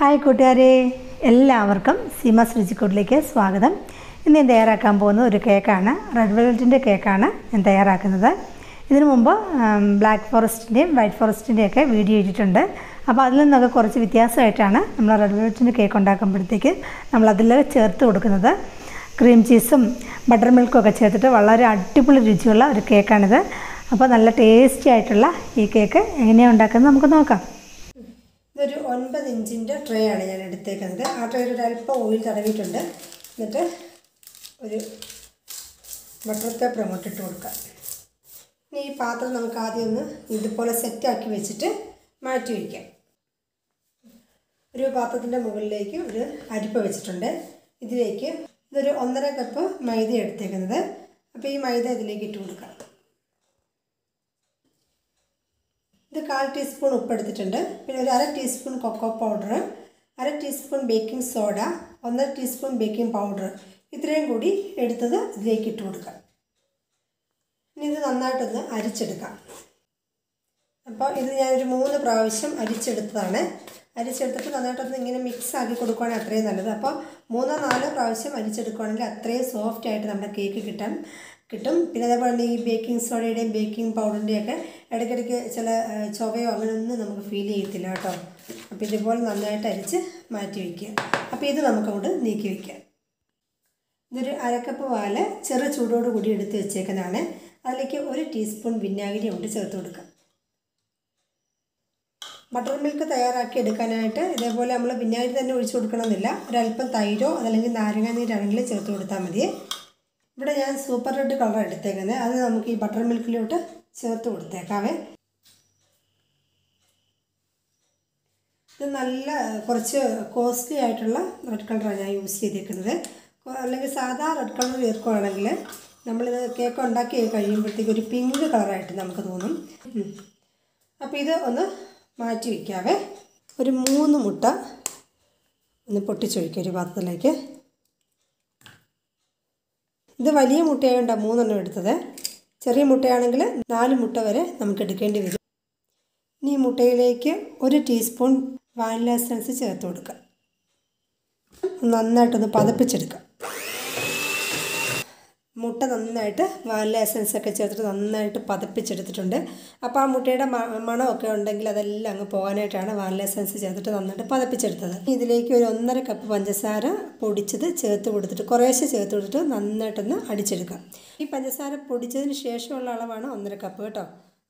Hi കൂട്ടുകാരെ എല്ലാവർക്കും Seamus രുചിക്കൂട്ടിലേക്ക് സ്വാഗതം. ഇന്ന് ഞാൻ തയ്യാറാക്കാൻ പോകുന്ന ഒരു കേക്കാണ്. റെഡ് വെൽവെറ്റിന്റെ കേക്കാണ് ഞാൻ തയ്യാറാക്കുന്നത്. ഇതിനു മുമ്പ് ബ്ലാക്ക് ഫോറസ്റ്റിന്റെയും വൈറ്റ് ഫോറസ്റ്റിന്റെയും ഒക്കെ വീഡിയോ ഇട്ടിട്ടുണ്ട്. അപ്പോൾ അതിൽ നിന്നൊക്കെ കുറച്ച് വ്യത്യാസമായിട്ടാണ് നമ്മൾ റെഡ് വെൽവെറ്റിന്റെ കേക്ക് ഉണ്ടാക്കുമ്പോഴത്തേക്ക് നമ്മളതിൽ ചേർത്ത് കൊടുക്കുന്നത്. ക്രീം ചീസും ബട്ടർ മിൽക്കും ഒക്കെ ചേർത്തിട്ട് വളരെ അടിപൊളി രുചിയുള്ള ഒരു കേക്കാണിത്. അപ്പോൾ നല്ല ടേസ്റ്റി ആയിട്ടുള്ള ഈ കേക്ക് എങ്ങനെയാണ് ഉണ്ടാക്കുന്നത് നമുക്ക് നോക്കാം. ഇതൊരു ഒൻപത് ഇഞ്ചിന്റെ ട്രേ ആണ് ഞാൻ എടുത്തേക്കുന്നത്. ആ ട്രേയിൽ ഒരു അല്പം ഓയിൽ തടവിയിട്ടുണ്ട്. എന്നിട്ട് ഒരു ബട്ടർ പേപ്പർ അങ്ങോട്ട് ഇട്ട് കൊടുക്കാം. ഇനി ഈ പാത്രം നമുക്ക് ആദ്യം ഒന്ന് ഇതുപോലെ സെറ്റാക്കി വെച്ചിട്ട് മാറ്റി വയ്ക്കാം ഒരു പാത്രത്തിന്റെ മുകളിലേക്ക് ഒരു അരിപ്പ വെച്ചിട്ടുണ്ട്. ഇതിലേക്ക് ഇതൊരു ഒന്നര കപ്പ് മൈദ എടുത്തേക്കുന്നത്. അപ്പോൾ ഈ മൈദ ഇതിലേക്ക് ഇട്ട് കൊടുക്കാം. കാൽ ടീസ്പൂൺ ഉപ്പെടുത്തിട്ടുണ്ട് പിന്നെ ഒരു അര ടീസ്പൂൺ കൊക്കോ പൗഡർ അര ടീസ്പൂൺ ബേക്കിംഗ് സോഡ ഒന്നര ടീസ്പൂൺ ബേക്കിംഗ് പൗഡർ ഇത്രയും കൂടി എടുത്തത് ഇതിലേക്ക് ഇട്ട് കൊടുക്കാം. ഇനി ഇത് നന്നായിട്ടൊന്ന് അരിച്ചെടുക്കാം. അപ്പോൾ ഇത് ഞാനൊരു മൂന്ന് പ്രാവശ്യം അരിച്ചെടുത്തതാണ്. അരിച്ചെടുത്തിട്ട് നന്നായിട്ടൊന്ന് ഇങ്ങനെ മിക്സ് ആക്കി കൊടുക്കുകയാണെങ്കിൽ അത്രയും നല്ലത്. അപ്പോൾ മൂന്നോ നാലോ പ്രാവശ്യം അരിച്ചെടുക്കുകയാണെങ്കിൽ അത്രയും സോഫ്റ്റ് ആയിട്ട് നമ്മുടെ കേക്ക് കിട്ടാൻ കിട്ടും. പിന്നെ അതേപോലെ തന്നെ ഈ ബേക്കിംഗ് സോഡയുടെയും ബേക്കിംഗ് പൗഡറിന്റെയും ഒക്കെ ഇടയ്ക്കിടയ്ക്ക് ചില ചൊവയോ അങ്ങനെയൊന്നും നമുക്ക് ഫീൽ ചെയ്യത്തില്ല കേട്ടോ. അപ്പോൾ ഇതുപോലെ നന്നായിട്ട് അരിച്ച് മാറ്റി വയ്ക്കുക അപ്പോൾ ഇത് നമുക്കങ്ങോട്ട് നീക്കി വയ്ക്കാം ഇതൊരു അരക്കപ്പ് പാൽ ചെറു ചൂടോട് കൂടി എടുത്ത് വെച്ചേക്കുന്നതാണ്. അതിലേക്ക് ഒരു ടീസ്പൂൺ വിനാഗിരി കൊണ്ട് ചേർത്ത് കൊടുക്കാം. ബട്ടർ മിൽക്ക് തയ്യാറാക്കി എടുക്കാനായിട്ട് ഇതേപോലെ നമ്മൾ വിനാഗിരി തന്നെ ഒഴിച്ചു കൊടുക്കണമെന്നില്ല. ഒരല്പം തൈരോ അതല്ലെങ്കിൽ നാരങ്ങാ നീരാണെങ്കിലും ചേർത്ത് കൊടുത്താൽ മതി. ഇവിടെ ഞാൻ സൂപ്പർ റെഡ് കളർ എടുത്തേക്കുന്നത് അത് നമുക്ക് ഈ ബട്ടർ മിൽക്കിലോട്ട് ചേർത്ത് കൊടുത്തേക്കാവേ. ഇത് നല്ല കുറച്ച് കോസ്റ്റ്ലി ആയിട്ടുള്ള റെഡ് കളറാണ് ഞാൻ യൂസ് ചെയ്തേക്കുന്നത്. അല്ലെങ്കിൽ സാധാ റെഡ് കളർ ചേർക്കുകയാണെങ്കിൽ നമ്മളിത് കേക്ക് ഉണ്ടാക്കി കഴിയുമ്പോഴത്തേക്ക് ഒരു പിങ്ക് കളറായിട്ട് നമുക്ക് തോന്നും. അപ്പോൾ ഇത് ഒന്ന് മാറ്റി വയ്ക്കാവേ ഒരു മൂന്ന് മുട്ട ഒന്ന് പൊട്ടിച്ചൊഴിക്കുക ഒരു പാത്രത്തിലേക്ക്. ഇത് വലിയ മുട്ടയായതുകൊണ്ടാണ് മൂന്നെണ്ണം എടുത്തത്. ചെറിയ മുട്ടയാണെങ്കിൽ നാല് മുട്ട വരെ നമുക്ക് എടുക്കേണ്ടി വരും. ഇനി മുട്ടയിലേക്ക് ഒരു ടീസ്പൂൺ വാനില എസൻസ് ചേർത്ത് കൊടുക്കുക. നന്നായിട്ടൊന്ന് പതപ്പിച്ചെടുക്കുക. മുട്ട നന്നായിട്ട് വാനില എസൻസ് ഒക്കെ ചേർത്തിട്ട് നന്നായിട്ട് പതപ്പിച്ചെടുത്തിട്ടുണ്ട്. അപ്പോൾ ആ മുട്ടയുടെ മണമൊക്കെ ഉണ്ടെങ്കിൽ അതെല്ലാം അങ്ങ് പോകാനായിട്ടാണ് വാനില എസൻസ് ചേർത്തിട്ട് നന്നായിട്ട് പതപ്പിച്ചെടുത്തത്. ഇതിലേക്ക് ഒരു ഒന്നര കപ്പ് പഞ്ചസാര പൊടിച്ചത് ചേർത്ത് കൊടുത്തിട്ട് കുറേശ്ശെ ചേർത്ത് കൊടുത്തിട്ട് നന്നായിട്ടൊന്ന് അടിച്ചെടുക്കാം. ഈ പഞ്ചസാര പൊടിച്ചതിന് ശേഷമുള്ള അളവാണ് ഒന്നര കപ്പ് കേട്ടോ.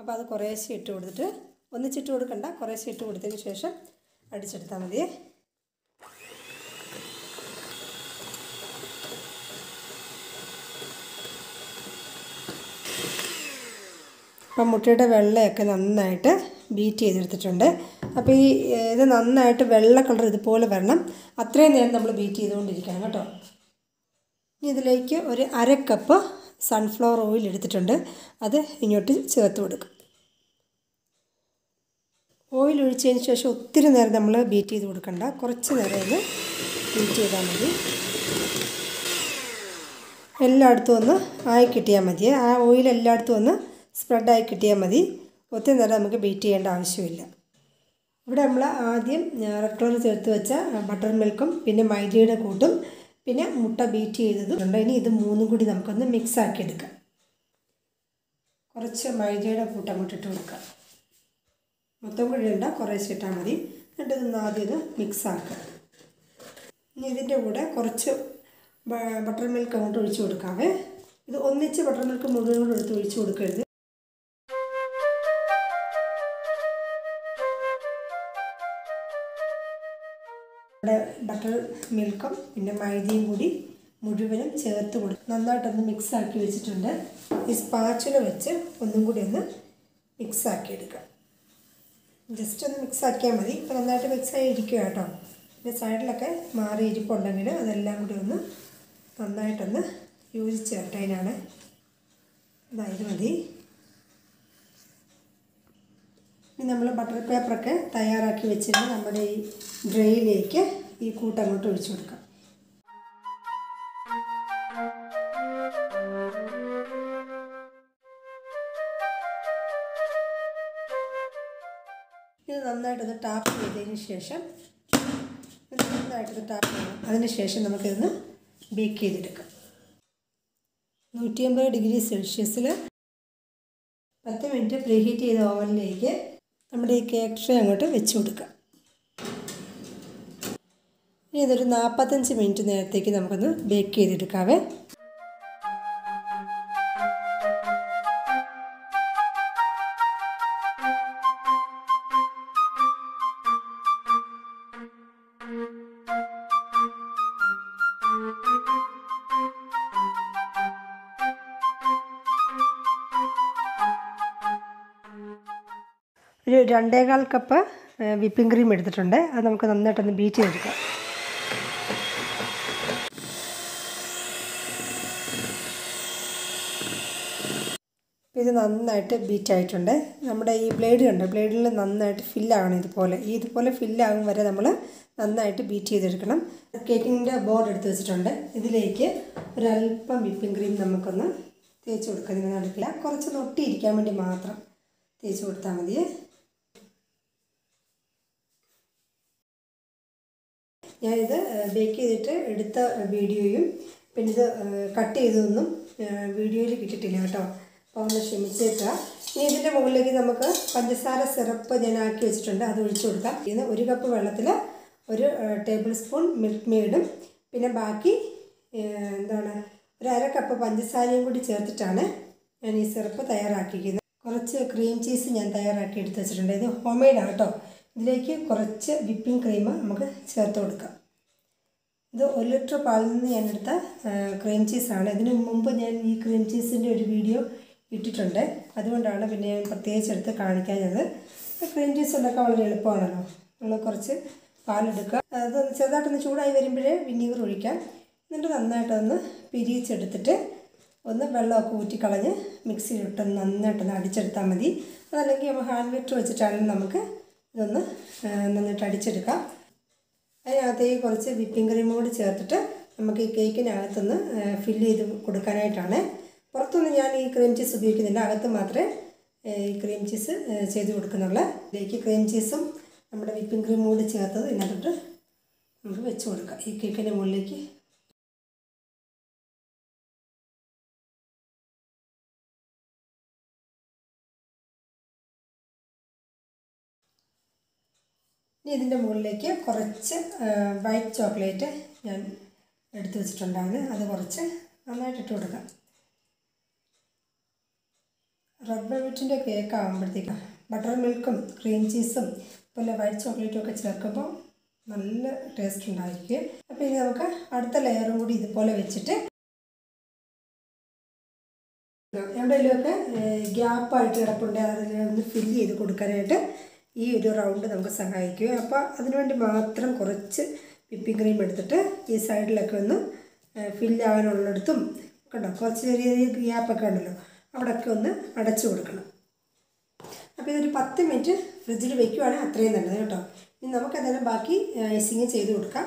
അപ്പോൾ അത് കുറേശ്ശെ ഇട്ട് കൊടുത്തിട്ട് ഒന്നിച്ചിട്ട് കൊടുക്കണ്ട കുറേശ്ശെ ഇട്ട് കൊടുത്തതിന് ശേഷം അടിച്ചെടുത്താൽ മതിയേ. അപ്പം മുട്ടയുടെ വെള്ളയൊക്കെ നന്നായിട്ട് ബീറ്റ് ചെയ്തെടുത്തിട്ടുണ്ട്. അപ്പോൾ ഈ ഇത് നന്നായിട്ട് വെള്ള കളർ ഇതുപോലെ വരണം. അത്രയും നേരം നമ്മൾ ബീറ്റ് ചെയ്തുകൊണ്ടിരിക്കണം കേട്ടോ. ഇനി ഇതിലേക്ക് ഒരു അര കപ്പ് സൺഫ്ലവർ ഓയിൽ എടുത്തിട്ടുണ്ട്. അത് ഇങ്ങോട്ട് ചേർത്ത് കൊടുക്കും. ഓയിൽ ഒഴിച്ചതിന് ശേഷം ഒത്തിരി നേരം നമ്മൾ ബീറ്റ് ചെയ്ത് കൊടുക്കണ്ട. കുറച്ച് നേരം ഒന്ന് ബീറ്റ് ചെയ്താൽ മതി. എല്ലായിടത്തും ഒന്ന് ആയി കിട്ടിയാൽ മതി ആ ഓയിൽ എല്ലായിടത്തും ഒന്ന് സ്പ്രെഡായി കിട്ടിയാൽ മതി. ഒത്തിരി നേരം നമുക്ക് ബീറ്റ് ചെയ്യേണ്ട ആവശ്യമില്ല. ഇവിടെ നമ്മൾ ആദ്യം കളർ ചേർത്ത് വെച്ച ബട്ടർ മിൽക്കും പിന്നെ മൈദയുടെ കൂട്ടും പിന്നെ മുട്ട ബീറ്റ് ചെയ്തതും ഉണ്ട്. ഇനി ഇത് മൂന്നും കൂടി നമുക്കൊന്ന് മിക്സ് ആക്കി എടുക്കാം. കുറച്ച് മൈദയുടെ കൂട്ട് അങ്ങോട്ട് ഇട്ട് കൊടുക്കാം. മൊത്തം കൂടി ഇടണ്ട കുറേശ്ശെ ഇട്ടാൽ മതി. എന്നിട്ട് ഇതൊന്ന് ആദ്യം ഇത് മിക്സ് ആക്കുക ഇനി ഇതിന്റെ കൂടെ കുറച്ച് ബട്ടർ മിൽക്ക് അങ്ങോട്ട് ഒഴിച്ച് കൊടുക്കാവേ. ഇത് ഒന്നിച്ച് ബട്ടർ മിൽക്ക് മുഴുവൻ കൂടെ എടുത്ത് ഒഴിച്ച് കൊടുക്കരുത്. ഇവിടെ ബട്ടർ മിൽക്കും പിന്നെ മൈദയും കൂടി മുഴുവനും ചേർത്ത് കൊടുക്കും നന്നായിട്ടൊന്ന് മിക്സ് ആക്കി വെച്ചിട്ടുണ്ട്. ഈ സ്പാച്ചുല വെച്ച് ഒന്നും കൂടി ഒന്ന് മിക്സ് ആക്കി എടുക്കാം. ജസ്റ്റ് ഒന്ന് മിക്സ് ആക്കിയാൽ മതി. ഇപ്പോൾ നന്നായിട്ട് മിക്സ് ആയി ഇരിക്കുക കേട്ടോ. പിന്നെ സൈഡിലൊക്കെ മാറി ഇരിപ്പുണ്ടെങ്കിൽ അതെല്ലാം കൂടി ഒന്ന് നന്നായിട്ടൊന്ന് യോജിച്ച് ചേർട്ടതിനാണ് അതായത് മതി ഇനി നമ്മൾ ബട്ടർ പേപ്പറൊക്കെ തയ്യാറാക്കി വെച്ചിട്ട് നമ്മുടെ ഈ ഡ്രൈയിലേക്ക് ഈ കൂട്ട് അങ്ങോട്ട് ഒഴിച്ചു കൊടുക്കാം. ഇത് നന്നായിട്ടൊന്ന് ടാപ്പ് ചെയ്തതിന് ശേഷം നന്നായിട്ടത് ടാപ്പ് ചെയ്യണം. അതിനുശേഷം നമുക്കിതൊന്ന് ബേക്ക് ചെയ്തെടുക്കാം. നൂറ്റി അമ്പത് ഡിഗ്രി സെൽഷ്യസിൽ പത്ത് മിനിറ്റ് പ്രീഹീറ്റ് ചെയ്ത ഓവനിലേക്ക് നമ്മുടെ ഈ കേക്ക് ട്രേ അങ്ങോട്ട് വെച്ച് കൊടുക്കാം. ഇനി ഇതൊരു നാൽപ്പത്തഞ്ച് മിനിറ്റ് നേരത്തേക്ക് നമുക്കൊന്ന് ബേക്ക് ചെയ്തെടുക്കാവേ. ഒരു രണ്ടേകാൽ കപ്പ് വിപ്പിംഗ് ക്രീം എടുത്തിട്ടുണ്ട്. അത് നമുക്ക് നന്നായിട്ടൊന്ന് ബീറ്റ് ചെയ്തെടുക്കാം. ഇത് നന്നായിട്ട് ബീറ്റ് ആയിട്ടുണ്ട് നമ്മുടെ ഈ ബ്ലേഡ് കണ്ടോ? ബ്ലേഡിൽ നന്നായിട്ട് ഫില്ലാകണം ഇതുപോലെ. ഈ ഇതുപോലെ ഫില്ലാകും വരെ നമ്മൾ നന്നായിട്ട് ബീറ്റ് ചെയ്തെടുക്കണം. കേക്കിന്റെ ബോർഡ് എടുത്ത് വെച്ചിട്ടുണ്ട്. ഇതിലേക്ക് ഒരല്പം വിപ്പിംഗ് ക്രീം നമുക്കൊന്ന് തേച്ച് കൊടുക്കാം. നടക്കില്ല. കുറച്ച് നൊട്ടിയിരിക്കാൻ വേണ്ടി മാത്രം തേച്ച് കൊടുത്താൽ മതി ഞാനിത് ബേക്ക് ചെയ്തിട്ട് എടുത്ത വീഡിയോയും പിന്നെ ഇത് കട്ട് ചെയ്തതൊന്നും വീഡിയോയിൽ കിട്ടിയിട്ടില്ല കേട്ടോ. അപ്പോൾ ഒന്ന് ക്ഷമിച്ചേക്കുക ഇനി ഇതിന്റെ മുകളിലേക്ക് നമുക്ക് പഞ്ചസാര സിറപ്പ് ഞാൻ ആക്കി വെച്ചിട്ടുണ്ട്. അത് ഒഴിച്ചു കൊടുക്കാം. ഇന്ന് ഒരു കപ്പ് വെള്ളത്തിൽ ഒരു ടേബിൾ സ്പൂൺ മിൽക്ക് മെയ്ഡും പിന്നെ ബാക്കി എന്താണ് ഒരു അര കപ്പ് പഞ്ചസാരയും കൂടി ചേർത്തിട്ടാണ് ഞാൻ ഈ സിറപ്പ് തയ്യാറാക്കിയിരിക്കുന്നത്. കുറച്ച് ക്രീം ചീസ് ഞാൻ തയ്യാറാക്കി എടുത്ത് വെച്ചിട്ടുണ്ട്. ഇത് ഹോം മെയ്ഡാണ് കേട്ടോ. ഇതിലേക്ക് കുറച്ച് വിപ്പിംഗ് ക്രീം നമുക്ക് ചേർത്ത് കൊടുക്കാം. ഇത് ഒരു ലിറ്റർ പാലിൽ നിന്ന് ഞാൻ എടുത്ത ക്രീം ചീസാണ് ഇതിന് മുമ്പ് ഞാൻ ഈ ക്രീം ചീസിന്റെ ഒരു വീഡിയോ ഇട്ടിട്ടുണ്ട്. അതുകൊണ്ടാണ് പിന്നെ ഞാൻ പ്രത്യേകിച്ച് എടുത്ത് കാണിക്കാഞ്ഞത്. ക്രീം ചീസ് ഉണ്ടാക്കാൻ വളരെ എളുപ്പമാണല്ലോ. നമ്മൾ കുറച്ച് പാലെടുക്കുക. അത് ചെറുതായിട്ടൊന്ന് ചൂടായി വരുമ്പോഴേ വിനീഗർ ഒഴിക്കാം. എന്നിട്ട് നന്നായിട്ടൊന്ന് പിരിയിച്ചെടുത്തിട്ട് ഒന്ന് വെള്ളമൊക്കെ ഊറ്റിക്കളഞ്ഞ് മിക്സിയിലിട്ടൊന്ന് നന്നായിട്ടൊന്ന് അടിച്ചെടുത്താൽ മതി. അതല്ലെങ്കിൽ നമ്മൾ ഹാൻഡ് വിറ്റർ വെച്ചിട്ടാണെങ്കിലും നമുക്ക് ഇതൊന്ന് നന്നായിട്ട് അടിച്ചെടുക്കാം. അതിനകത്തേക്ക് കുറച്ച് വിപ്പിംഗ് ക്രീം കൂടി ചേർത്തിട്ട് നമുക്ക് ഈ കേക്കിനകത്തുനിന്ന് ഫില്ല് ചെയ്ത് കൊടുക്കാനായിട്ടാണ്. പുറത്തൊന്നും ഞാൻ ഈ ക്രീം ചീസ് ഉപയോഗിക്കുന്നില്ല. അകത്ത് മാത്രമേ ഈ ക്രീം ചീസ് ചെയ്ത് കൊടുക്കുന്നുള്ളൂ. ഇതിലേക്ക് ക്രീം ചീസും നമ്മുടെ വിപ്പിംഗ് ക്രീം കൂടി ചേർത്തത് ഇതിനകത്തോട്ട് നമുക്ക് വെച്ച് കൊടുക്കാം. ഈ കേക്കിന്റെ മുകളിലേക്ക് ഇനി ഇതിന്റെ മുകളിലേക്ക് കുറച്ച് വൈറ്റ് ചോക്ലേറ്റ് ഞാൻ എടുത്തു വെച്ചിട്ടുണ്ടായിരുന്നു. അത് കുറച്ച് നന്നായിട്ട് ഇട്ട് കൊടുക്കാം. റെഡ് വെൽവെറ്റിന്റെ കേക്ക് ആകുമ്പോഴത്തേക്കും ബട്ടർ മിൽക്കും ക്രീം ചീസും പോലെ വൈറ്റ് ചോക്ലേറ്റും ഒക്കെ ചേർക്കുമ്പോൾ നല്ല ടേസ്റ്റ് ഉണ്ടായിരിക്കും. അപ്പോൾ ഇനി നമുക്ക് അടുത്ത ലെയറും കൂടി ഇതുപോലെ വെച്ചിട്ട് എവിടെയെങ്കിലുമൊക്കെ ഗ്യാപ്പായിട്ട് കിടപ്പുണ്ട്. അതിൽ ഒന്ന് ഫില്ല് ചെയ്ത് കൊടുക്കാനായിട്ട് ഈ ഒരു റൗണ്ട് നമുക്ക് സഹായിക്കും അപ്പോൾ അതിനുവേണ്ടി മാത്രം കുറച്ച് വിപ്പിംഗ് ക്രീം എടുത്തിട്ട് ഈ സൈഡിലൊക്കെ ഒന്ന് ഫില്ലാകാനുള്ളിടത്തും കണ്ടോ കുറച്ച് ചെറിയ ചെറിയ ഗ്യാപ്പൊക്കെ ഉണ്ടല്ലോ അവിടെയൊക്കെ ഒന്ന് അടച്ചു കൊടുക്കണം. അപ്പോൾ ഇതൊരു പത്ത് മിനിറ്റ് ഫ്രിഡ്ജിൽ വെക്കുവാണെങ്കിൽ അത്രയും നല്ലത് കേട്ടോ. ഇനി നമുക്ക് എന്തായാലും ബാക്കി ഐസിങ് ചെയ്ത് കൊടുക്കാം.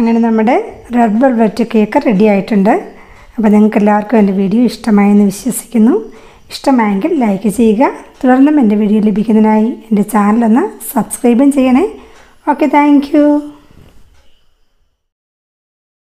അങ്ങനെ നമ്മുടെ റെഡ് വെൽവെറ്റ് കേക്ക് റെഡി ആയിട്ടുണ്ട്. അപ്പോൾ നിങ്ങൾക്ക് എല്ലാവർക്കും എന്റെ വീഡിയോ ഇഷ്ടമായെന്ന് വിശ്വസിക്കുന്നു. ഇഷ്ടമായെങ്കിൽ ലൈക്ക് ചെയ്യുക. തുടർന്നും എന്റെ വീഡിയോ ലഭിക്കുന്നതിനായി എന്റെ ചാനലൊന്ന് സബ്സ്ക്രൈബും ചെയ്യണേ. Okay thank